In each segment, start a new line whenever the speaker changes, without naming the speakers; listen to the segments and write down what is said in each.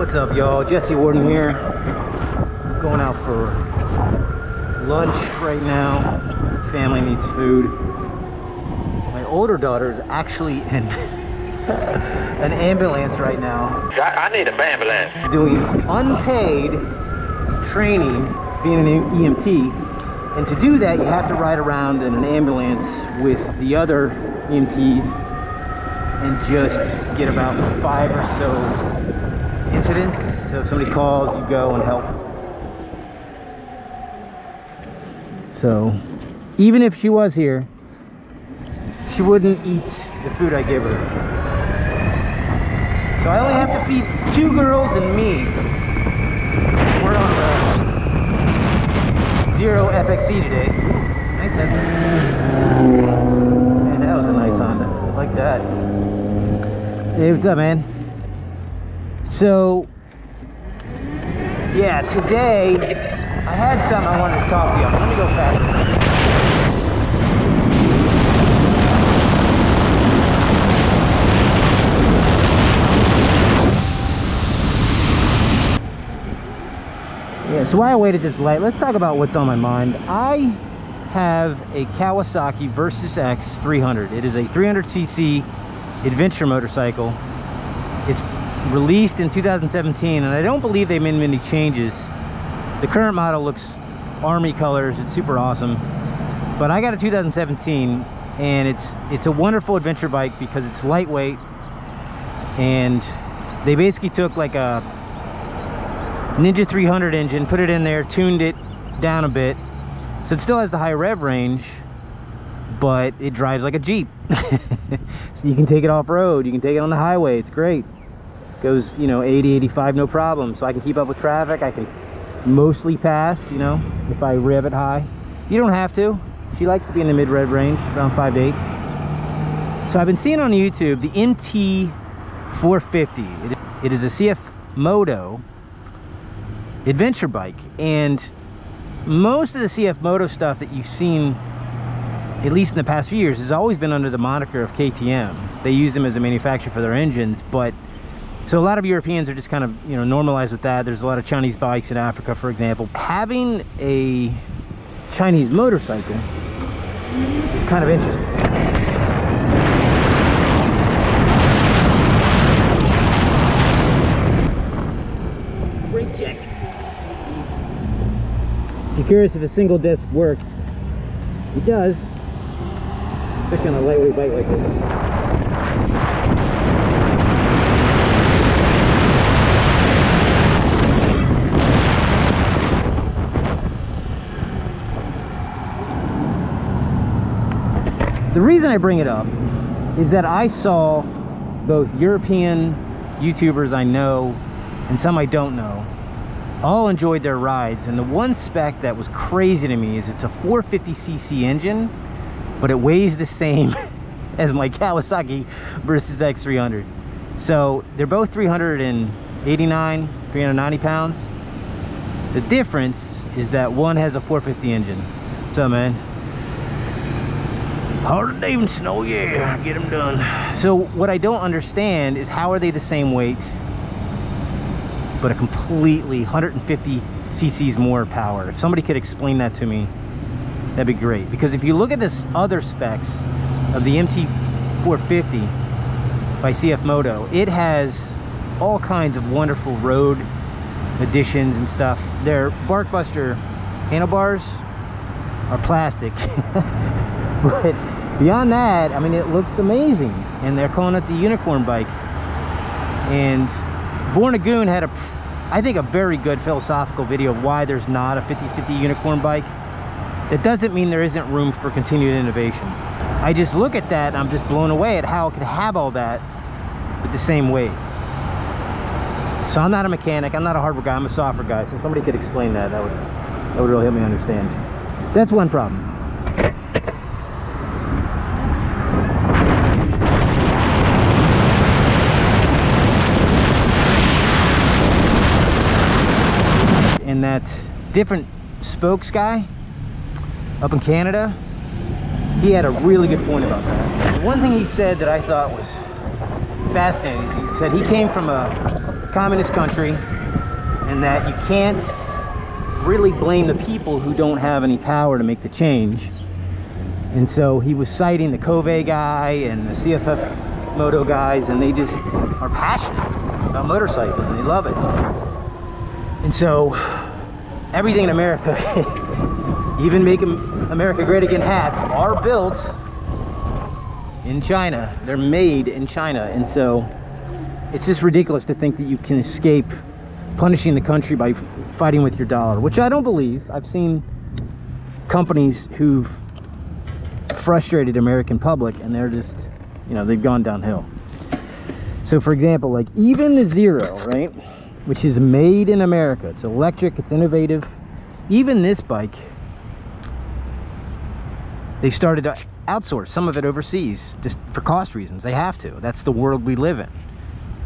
What's up, y'all? Jesse Warden here. Going out for lunch right now. Family needs food. My older daughter is actually in an ambulance right now,
I, I need an ambulance.
doing unpaid training, being an EMT. And to do that, you have to ride around in an ambulance with the other EMTs and just get about five or so incidents. So if somebody calls, you go and help. So even if she was here, she wouldn't eat the food I give her. So I only have to feed two girls and me. We're on the zero FXE today. Nice FX. Man, that was a nice Honda. I like that. Hey, what's up, man? So, yeah, today I had something I wanted to talk to you on. Let me go fast. Yeah, so why I waited this late, let's talk about what's on my mind. I have a Kawasaki Versys X 300. It is a 300cc adventure motorcycle. It's released in 2017, and I don't believe they made many changes. The current model looks army colors. It's super awesome. But I got a 2017, and it's it's a wonderful adventure bike because it's lightweight, and they basically took like a Ninja 300 engine, put it in there, tuned it down a bit. So it still has the high rev range, but it drives like a Jeep. so you can take it off road, you can take it on the highway, it's great. Goes, you know, 80, 85, no problem. So I can keep up with traffic, I can mostly pass, you know, if I rev it high. You don't have to. She likes to be in the mid rev range, around 5 to 8. So I've been seeing on YouTube the MT 450. It, it is a CF Moto adventure bike and most of the CF Moto stuff that you've seen at least in the past few years has always been under the moniker of KTM they use them as a manufacturer for their engines but so a lot of Europeans are just kind of you know normalized with that. There's a lot of Chinese bikes in Africa for example. Having a Chinese motorcycle is kind of interesting. Brake check. You're curious if a single disc worked, it does. Especially on a lightweight bike like this. The reason I bring it up is that I saw both European YouTubers I know and some I don't know all enjoyed their rides and the one spec that was crazy to me is it's a 450cc engine but it weighs the same as my Kawasaki Versys X300 so they're both 389 390 pounds. The difference is that one has a 450 engine. What's up man Harley Davidson oh yeah get them done so what I don't understand is how are they the same weight but a completely 150 cc's more power. If somebody could explain that to me, that'd be great. Because if you look at this other specs of the MT450 by CF Moto, it has all kinds of wonderful road additions and stuff. Their Barkbuster handlebars are plastic. but beyond that, I mean, it looks amazing. And they're calling it the unicorn bike. And Born a Goon had a, I think, a very good philosophical video of why there's not a 50-50 unicorn bike. That doesn't mean there isn't room for continued innovation. I just look at that and I'm just blown away at how it could have all that with the same weight. So I'm not a mechanic, I'm not a hardware guy, I'm a software guy. So somebody could explain that, that would, that would really help me understand. That's one problem. And that different spokes guy up in Canada, he had a really good point about that. One thing he said that I thought was fascinating is he said he came from a communist country and that you can't really blame the people who don't have any power to make the change. And so he was citing the Kove guy and the CF Moto guys, and they just are passionate about motorcycling and they love it. And so everything in America, even making America great again hats, are built in China. They're made in China. And so it's just ridiculous to think that you can escape punishing the country by fighting with your dollar, which I don't believe. I've seen companies who've frustrated American public and they're just, you know, they've gone downhill. So for example, like even the Zero, right? Which is made in America. It's electric, it's innovative. Even this bike, they started to outsource some of it overseas just for cost reasons. They have to. That's the world we live in.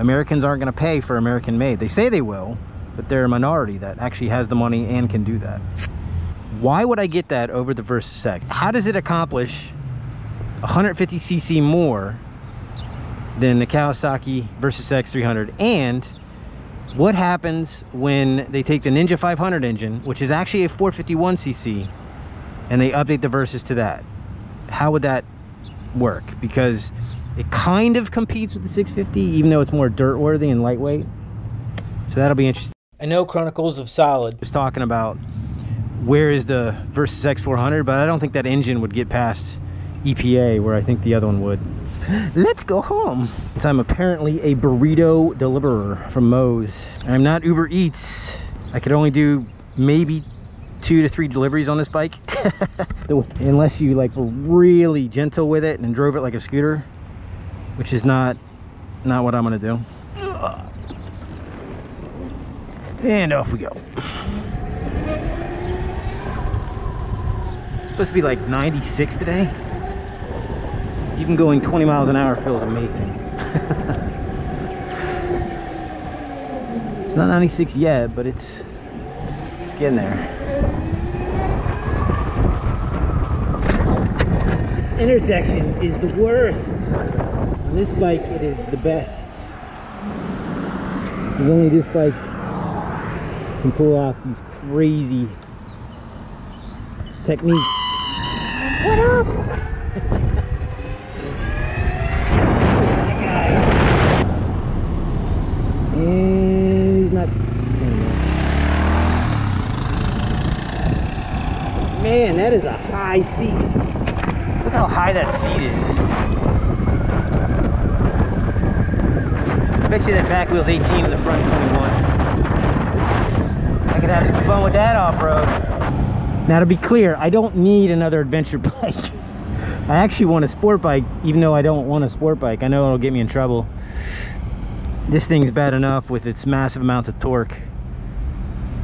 Americans aren't going to pay for American made. They say they will, but they're a minority that actually has the money and can do that. Why would I get that over the Versys X? How does it accomplish 150cc more than the Kawasaki Versys X 300? And what happens when they take the Ninja 500 engine, which is actually a 451cc, and they update the Versys to that? How would that work? Because it kind of competes with the 650, even though it's more dirt worthy and lightweight. So that'll be interesting. I know Chronicles of Solid was talking about where is the Versys X400, but I don't think that engine would get past EPA where I think the other one would. Let's go home. So I'm apparently a burrito deliverer from Moe's. I'm not Uber Eats. I could only do maybe two to three deliveries on this bike. Unless you like were really gentle with it and drove it like a scooter, which is not, not what I'm gonna do. And off we go. supposed to be like 96 today. Even going 20 miles an hour feels amazing. it's not 96 yet, but it's, it's getting there. This intersection is the worst. On this bike, it is the best. Because only this bike can pull off these crazy techniques. What up? Man, that is a high seat. Look how high that seat is. I bet you that back wheel's 18 and the front 21. I could have some fun with that off-road. Now to be clear, I don't need another adventure bike. I actually want a sport bike, even though I don't want a sport bike. I know it'll get me in trouble. This thing's bad enough with its massive amounts of torque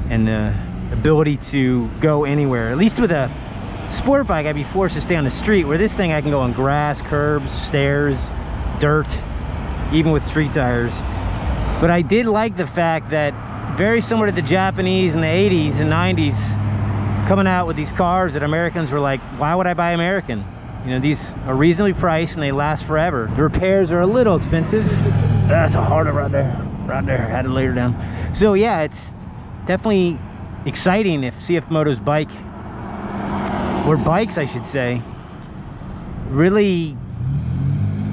and the ability to go anywhere. At least with a sport bike, I'd be forced to stay on the street, where this thing I can go on grass, curbs, stairs, dirt, even with street tires. But I did like the fact that very similar to the Japanese in the 80s and 90s, coming out with these cars that Americans were like, why would I buy American? You know, these are reasonably priced and they last forever. The repairs are a little expensive. That's a harder right there. Right there, had to lay her down. So yeah, it's definitely exciting if CF Moto's bike, or bikes I should say, really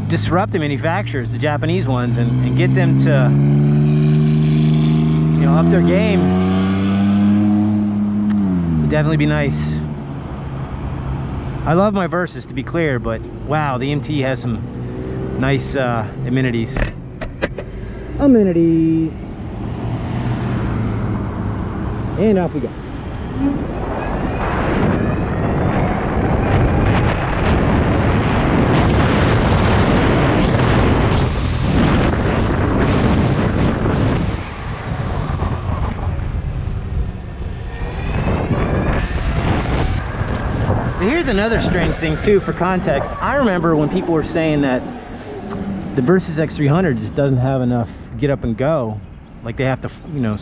disrupt the manufacturers, the Japanese ones, and, and get them to, you know, up their game. Would definitely be nice. I love my Versys to be clear, but wow, the MT has some nice uh, amenities. Amenities. And off we go. So here's another strange thing too for context. I remember when people were saying that the Versys X300 just doesn't have enough get up and go. Like they have to, you know,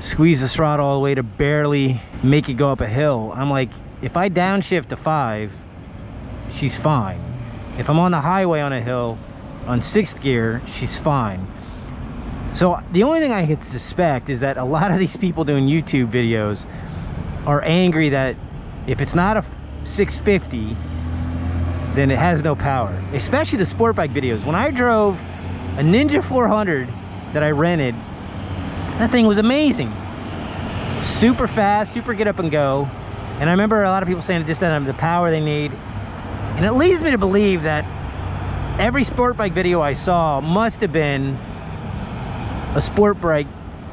squeeze the throttle all the way to barely make it go up a hill. I'm like, if I downshift to five, she's fine. If I'm on the highway on a hill on sixth gear, she's fine. So the only thing I could suspect is that a lot of these people doing YouTube videos are angry that if it's not a 650, then it has no power. Especially the sport bike videos. When I drove a Ninja 400 that I rented, that thing was amazing. Super fast, super get up and go. And I remember a lot of people saying it just doesn't have the power they need. And it leads me to believe that every sport bike video I saw must have been a sport bike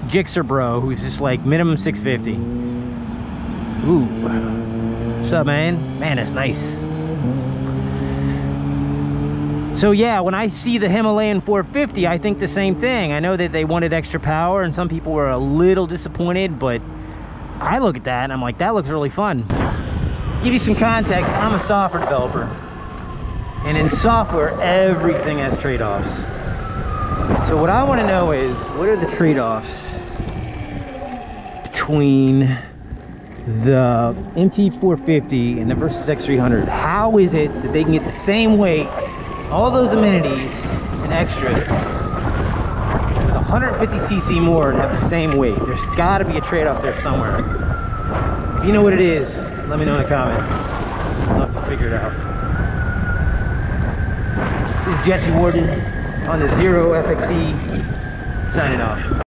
Gixxer bro who's just like minimum 650. Ooh. What's up, man? Man, that's nice. So yeah, when I see the Himalayan 450, I think the same thing. I know that they wanted extra power and some people were a little disappointed, but I look at that and I'm like, that looks really fun. Give you some context, I'm a software developer. And in software, everything has trade-offs. So what I want to know is, what are the trade-offs between the MT450 and the Versys X300? How is it that they can get the same weight, all those amenities and extras, with 150cc more and have the same weight? There's got to be a trade-off there somewhere. If you know what it is, let me know in the comments. I'll have to figure it out. This is Jesse Warden on the Zero FXE signing off.